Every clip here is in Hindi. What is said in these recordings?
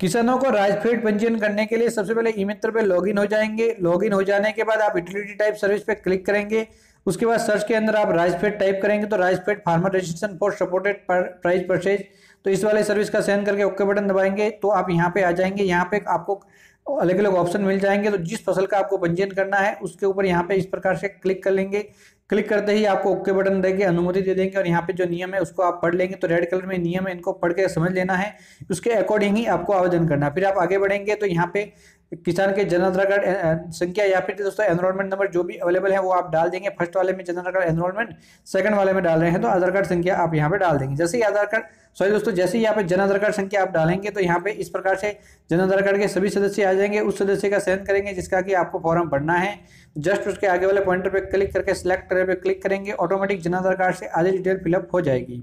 किसानों को राजफीड पंजीयन करने के लिए सबसे पहले ई मित्र पे लॉगिन हो जाएँगे। लॉगिन हो जाने के बाद आप यूटिलिटी टाइप सर्विस पे क्लिक करेंगे। उसके बाद सर्च के अंदर आप राजफेड टाइप करेंगे तो Rajfed farmer registration for supported price purchase तो इस वाले सर्विस का सेंड करके ओके बटन दबाएँगे तो आप यहाँ पे आ जाएँगे। यहाँ पे आपको अलग अलग ऑप्शन मिल जाएँगे। तो जिस फ़सल का आपको पंजीयन करना है, उसके ऊपर यहाँ पे इस प्रकार से क्लिक कर लेंगे। क्लिक करते ही आपको ओके बटन देंगे, अनुमति दे देंगे और यहाँ पे जो नियम है उसको आप पढ़ लेंगे। तो रेड कलर में नियम है, इनको पढ़ के समझ लेना है। उसके अकॉर्डिंग ही आपको आवेदन करना फिर आप आगे बढ़ेंगे तो यहाँ पे किसान के जन आधार कार्ड संख्या या फिर दोस्तों एनरोलमेंट नंबर जो भी अवेलेबल है वो आप डाल देंगे। फ़र्स्ट वाले में Jan Aadhaar card enrolment second वाले में डाल रहे हैं तो आधार कार्ड संख्या आप यहाँ पे डाल देंगे। जैसे ही आधार कार्ड सॉरी दोस्तों, जैसे ही यहाँ पे जन आधार कार्ड संख्या आप डालेंगे तो यहाँ पे इस प्रकार से जन आधार कार्ड के सभी सदस्य आ जाएँगे। उस सदस्य का सेंड करेंगे जिसका कि आपको फॉर्म भरना है। जस्ट उसके आगे वाले पॉइंटर पे क्लिक करके सिलेक्ट करे पे क्लिक करेंगे ऑटोमेटिक जन आधार कार्ड से आधी डिटेल फिलअप हो जाएगी।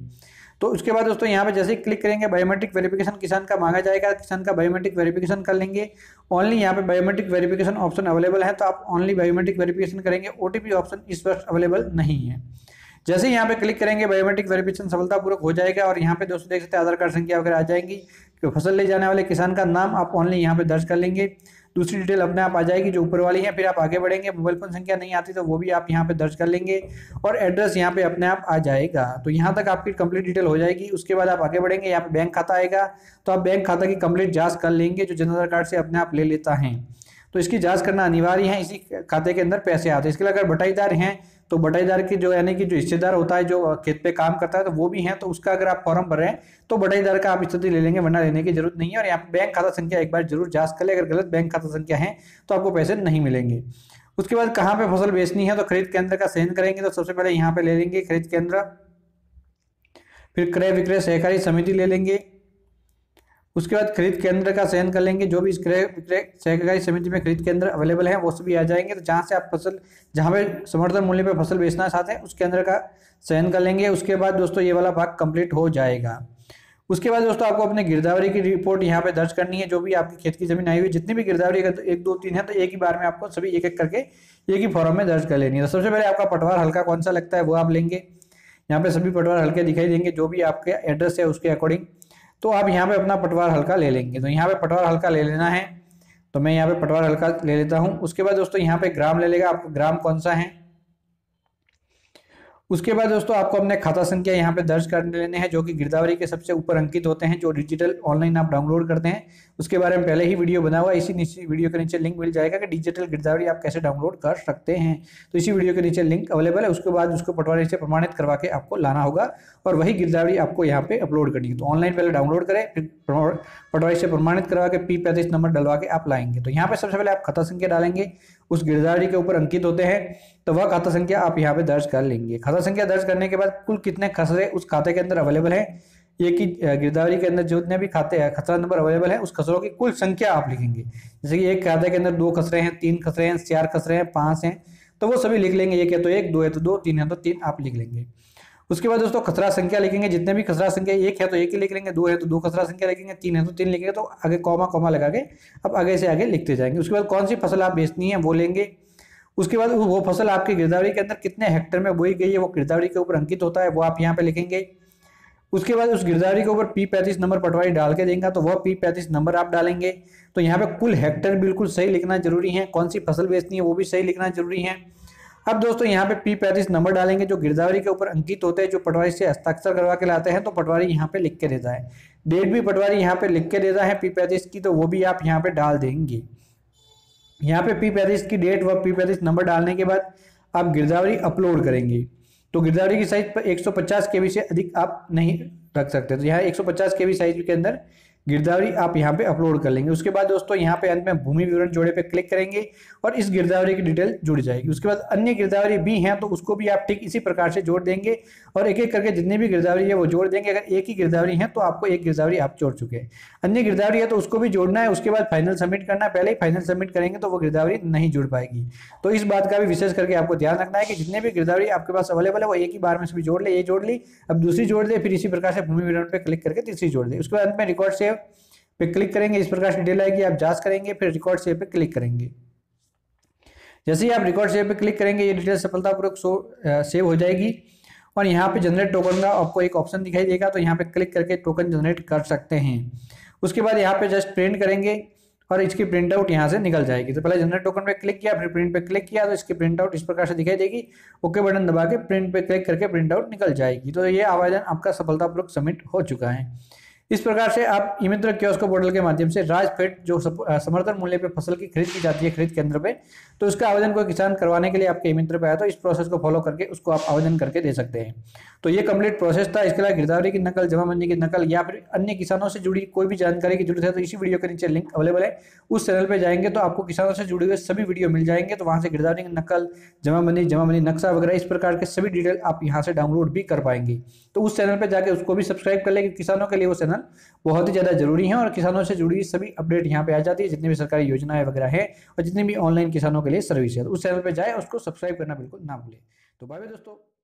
तो उसके बाद दोस्तों यहाँ पे जैसे ही क्लिक करेंगे बायोमेट्रिक वेरिफिकेशन किसान का मांगा जाएगा, किसान का बायोमेट्रिक वेरिफिकेशन कर लेंगे। ओनली यहाँ पे बायोमेट्रिक वेरिफिकेशन ऑप्शन अवेलेबल है तो आप ओनली बायोमेट्रिक वेरिफिकेशन करेंगे ओटीपी ऑप्शन इस वक्त अवेलेबल नहीं है। जैसे यहाँ पे क्लिक करेंगे बायोमेट्रिक वेरिफिकेशन सफलतापूर्वक हो जाएगा और यहाँ पे दोस्तों देख सकते हैं, आधार कार्ड संख्या वगैरह आ जाएँगी। तो फ़सल ले जाने वाले किसान का नाम आप ओनली यहाँ पे दर्ज कर लेंगे। दूसरी डिटेल अपने आप आ जाएगी जो ऊपर वाली है, फिर आप आगे बढ़ेंगे। मोबाइल फ़ोन संख्या नहीं आती तो वो भी आप यहाँ पे दर्ज कर लेंगे और एड्रेस यहाँ पे अपने आप आ जाएगा। तो यहाँ तक आपकी कंप्लीट डिटेल हो जाएगी। उसके बाद आप आगे बढ़ेंगे, यहाँ पे बैंक खाता आएगा। तो आप बैंक खाता की कंप्लीट जाँच कर लेंगे, जो जन आधार कार्ड से अपने आप ले लेता है। तो इसकी जाँच करना अनिवार्य है, इसी खाते के अंदर पैसे आते हैं। इसके लिए अगर बटाईदार हैं तो बटाईदार की जो, यानी कि जो हिस्सेदार होता है, जो खेत पे काम करता है तो वो भी है तो उसका अगर आप फॉर्म भर रहे हैं तो बटाईदार का आप स्थिति ले लेंगे, वरना लेने की ज़रूरत नहीं है, और यहाँ पे बैंक खाता संख्या एक बार ज़रूर जाँच कर ले, अगर गलत बैंक खाता संख्या है तो आपको पैसे नहीं मिलेंगे। उसके बाद कहाँ पे फ़सल बेचनी है तो खरीद केंद्र का चयन करेंगे तो सबसे पहले यहाँ पे ले लेंगे खरीद केंद्र, फिर क्रय विक्रय सहकारी समिति ले लेंगे उसके बाद खरीद केंद्र का चयन कर लेंगे। जो भी इस क्रय विक्रय सहकारी समिति में खरीद केंद्र अवेलेबल है, वो सभी आ जाएँगे। तो जहाँ से आप फ़सल, जहाँ पे समर्थन मूल्य पे फ़सल बेचना चाहते हैं, उस केंद्र का चयन कर लेंगे। उसके बाद दोस्तों ये वाला भाग कंप्लीट हो जाएगा। उसके बाद दोस्तों आपको अपने गिरदावरी की रिपोर्ट यहाँ पे दर्ज करनी है। जो भी आपकी खेत की ज़मीन आई हुई, जितनी भी गिरदावरी एक, दो, तीन है तो एक ही बार में आपको सभी एक एक करके एक ही फॉर्म में दर्ज कर लेनी है। तो सबसे पहले आपका पटवार हल्का कौन सा लगता है, वो आप लेंगे। यहाँ पे सभी पटवार हल्के दिखाई देंगे। जो भी आपके एड्रेस है, उसके अकॉर्डिंग तो आप यहाँ पे अपना पटवार हल्का ले लेंगे। तो यहाँ पे पटवार हल्का ले लेना है। तो मैं यहाँ पे पटवार हल्का ले लेता हूँ। उसके बाद दोस्तों यहाँ पे ग्राम ले लेगा। आपको ग्राम कौन सा है? उसके बाद दोस्तों, आपको अपने खाता संख्या यहाँ पे दर्ज कर लेने हैं, जो कि गिरदावरी के सबसे ऊपर अंकित होते हैं, जो डिजिटल ऑनलाइन आप डाउनलोड करते हैं। उसके बारे में पहले ही वीडियो बना हुआ इसी नीचे वीडियो के नीचे लिंक मिल जाएगा कि डिजिटल गिरदावरी आप कैसे डाउनलोड कर सकते हैं। तो इसी वीडियो के नीचे लिंक अवेलेबल है, उसके बाद उसको पटवारी से प्रमाणित करवा के आपको लाना होगा, और वही गिरदावरी आपको यहाँ पे अपलोड करनी है। तो ऑनलाइन पहले डाउनलोड करें, फिर पटवारी से प्रमाणित करवा के पी पैंतीस नंबर डलवा के आप लाएँगे। तो यहाँ पे सबसे पहले आप खाता संख्या डालेंगे उस गिरदारी के ऊपर अंकित होते हैं तो वह खाता संख्या आप यहाँ पे दर्ज कर लेंगे। खाता संख्या दर्ज करने के बाद कुल कितने खसरे उस खाते के अंदर अवेलेबल है? एक ही गिरदावरी के अंदर जितने भी खाते हैं खसरा नंबर अवेलेबल है, उस खसरों की कुल संख्या आप लिखेंगे। जैसे कि एक खाते के अंदर दो खसरे हैं, तीन खसरे हैं, चार खसरे हैं, पाँच हैं तो वो सभी लिख लेंगे, एक है तो एक, दो है तो दो, तीन है तो तीन आप लिख लेंगे। उसके बाद दोस्तों खसरा संख्या लिखेंगे, जितने भी खसरा संख्या एक है तो एक ही लिख लेंगे, दो है तो दो खसरा संख्या लिखेंगे, तीन है तो तीन लिखेंगे तो आगे कॉमा कॉमा लगा के अब आगे से आगे लिखते जाएँगे। उसके बाद कौन सी फ़सल आप बेचनी है वो लेंगे। उसके बाद वो फ़सल आपकी गिरदावरी के अंदर कितने हेक्टर में बोई गई है, वो गिरदावरी के ऊपर अंकित होता है, वो आप यहाँ पे लिखेंगे। उसके बाद उस गिरदावरी के ऊपर पी पैंतीस नंबर पटवारी डाल के देंगे तो वह पी पैंतीस नंबर आप डालेंगे। तो यहाँ पे कुल हेक्टर बिल्कुल सही लिखना ज़रूरी है, कौन सी फ़सल बेचनी है वो भी सही लिखना ज़रूरी है। अब दोस्तों यहाँ पे पी पैंतीस नंबर डालेंगे जो गिरदावरी के ऊपर अंकित होते हैं, जो पटवारी से हस्ताक्षर करवा के लाते हैं तो पटवारी यहाँ पे लिख के देता है डेट भी पटवारी यहाँ पे लिख के देता है पी पैंतीस की तो वो भी आप यहाँ पे डाल देंगे। यहाँ पे पी पैंतीस की डेट व पी पैंतीस नंबर डालने के बाद आप गिरदावरी अपलोड करेंगे। तो गिरदावरी की साइज़ पर 150 केबी से अधिक आप नहीं रख सकते। तो यहाँ 150 केबी साइज़ के अंदर गिरदावरी आप यहाँ पे अपलोड कर लेंगे। उसके बाद दोस्तों, यहाँ पे अंत में भूमि विवरण जोड़े पे क्लिक करेंगे और इस गिरदावरी की डिटेल जुड़ जाएगी। उसके बाद अन्य गिरदावरी भी हैं तो उसको भी आप ठीक इसी प्रकार से जोड़ देंगे और एक एक करके जितनी भी गिरदावरी है वो जोड़ देंगे। अगर एक ही गिरदावरी है तो आपको एक गिरदावरी आप जोड़ चुके हैं। अन्य गिरदावरी है तो उसको भी जोड़ना है, उसके बाद फाइनल सबमिट करना है। पहले ही फाइनल सबमिट करेंगे तो वो गिरदावरी नहीं जुड़ पाएगी। तो इस बात का भी विशेष करके आपको ध्यान रखना है कि जितने भी गिरदावरी आपके पास अवेलेबल है, वो एक ही बार में सभी जोड़ ले, ये जोड़ ली, अब दूसरी जोड़ दे, फिर इसी प्रकार से भूमि विवरण पर क्लिक करके तीसरी जोड़ दे। उसके बाद में रिकॉर्ड सेव पे क्लिक करेंगे, इस प्रकार से डिटेल आएगी, आप जाँच करेंगे, फिर रिकॉर्ड सेव पे क्लिक करेंगे। जैसे ही आप रिकॉर्ड सेव पे क्लिक करेंगे, ये डिटेल सफलतापूर्वक सेव हो जाएगी। और यहाँ पे जनरेट टोकन का आपको एक ऑप्शन दिखाई देगा तो यहाँ पे क्लिक करके टोकन जनरेट कर सकते हैं। उसके बाद यहाँ पे जस्ट प्रिंट करेंगे, और इसकी प्रिंट आउट यहाँ से निकल जाएगी। तो पहले जनरल टोकन पे क्लिक किया, फिर प्रिंट पे क्लिक किया तो इसकी प्रिंट आउट इस प्रकार से दिखाई देगी। ओके बटन दबा के प्रिंट पे क्लिक करके प्रिंट आउट निकल जाएगी। तो ये आवेदन आपका सफलतापूर्वक सबमिट हो चुका है। इस प्रकार से आप ई मित्र क्योस्को पोर्टल के माध्यम से राजफेड जो समर्थन मूल्य पर फ़सल की खरीद की जाती है खरीद केंद्र पे तो उसका आवेदन कोई किसान करवाने के लिए आपके ई मित्र पे आया तो इस प्रोसेस को फॉलो करके उसको आप आवेदन करके दे सकते हैं। तो ये कंप्लीट प्रोसेस था, इसके अलावा गिरदावरी की नकल, जमाबंदी की नकल या फिर अन्य किसानों से जुड़ी कोई भी जानकारी की ज़रूरत है तो इसी वीडियो के नीचे लिंक अवेलेबल है। उस चैनल पर जाएँगे तो आपको किसानों से जुड़े हुए सभी वीडियो मिल जाएँगे तो वहाँ से गिरदावरी की नकल, जमाबंदी जमाबंदी नक्शा वगैरह इस प्रकार के सभी डिटेल आप यहाँ से डाउनलोड भी कर पाएँगे। तो उस चैनल पर जाकर उसको भी सब्सक्राइब कर लेंगे किसानों के लिए वो चैनल बहुत ही ज़्यादा ज़रूरी है और किसानों से जुड़ी सभी अपडेट यहाँ पे आ जाती है, जितनी भी सरकारी योजनाएँ वगैरह है और जितनी भी ऑनलाइन किसानों के लिए सर्विस है। तो उस चैनल पर जाए, उसको सब्सक्राइब करना बिल्कुल ना भूलें। तो बाय दोस्तों।